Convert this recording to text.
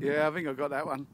Yeah, I think I got that one.